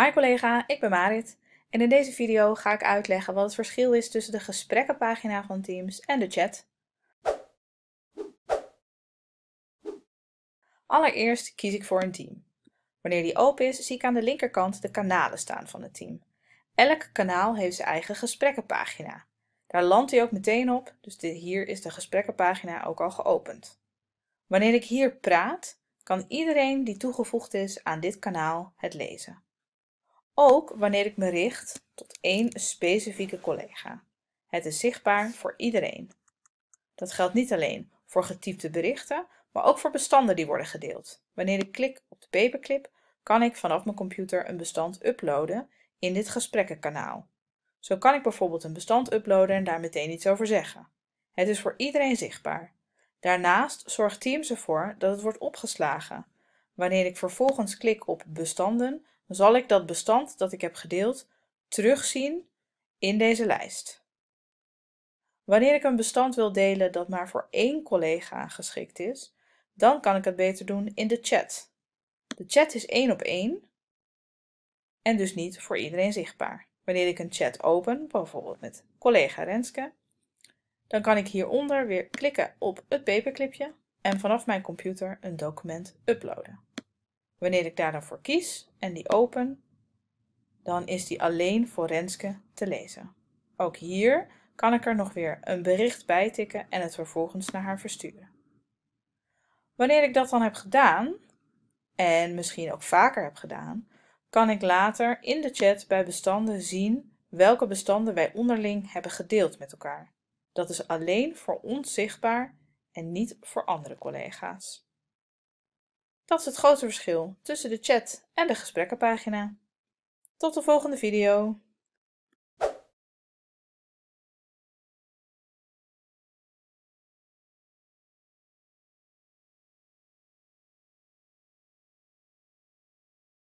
Hi collega, ik ben Marit en in deze video ga ik uitleggen wat het verschil is tussen de gesprekkenpagina van Teams en de chat. Allereerst kies ik voor een team. Wanneer die open is, zie ik aan de linkerkant de kanalen staan van het team. Elk kanaal heeft zijn eigen gesprekkenpagina. Daar landt hij ook meteen op, dus hier is de gesprekkenpagina ook al geopend. Wanneer ik hier praat, kan iedereen die toegevoegd is aan dit kanaal het lezen. Ook wanneer ik me richt tot één specifieke collega. Het is zichtbaar voor iedereen. Dat geldt niet alleen voor getypte berichten, maar ook voor bestanden die worden gedeeld. Wanneer ik klik op de paperclip, kan ik vanaf mijn computer een bestand uploaden in dit gesprekkenkanaal. Zo kan ik bijvoorbeeld een bestand uploaden en daar meteen iets over zeggen. Het is voor iedereen zichtbaar. Daarnaast zorgt Teams ervoor dat het wordt opgeslagen. Wanneer ik vervolgens klik op bestanden, zal ik dat bestand dat ik heb gedeeld terugzien in deze lijst. Wanneer ik een bestand wil delen dat maar voor één collega geschikt is, dan kan ik het beter doen in de chat. De chat is één op één en dus niet voor iedereen zichtbaar. Wanneer ik een chat open, bijvoorbeeld met collega Renske, dan kan ik hieronder weer klikken op het paperclipje en vanaf mijn computer een document uploaden. Wanneer ik daar dan voor kies en die open, dan is die alleen voor Renske te lezen. Ook hier kan ik er nog weer een bericht bij tikken en het vervolgens naar haar versturen. Wanneer ik dat dan heb gedaan, en misschien ook vaker heb gedaan, kan ik later in de chat bij bestanden zien welke bestanden wij onderling hebben gedeeld met elkaar. Dat is alleen voor ons zichtbaar en niet voor andere collega's. Dat is het grote verschil tussen de chat en de gesprekkenpagina. Tot de volgende video.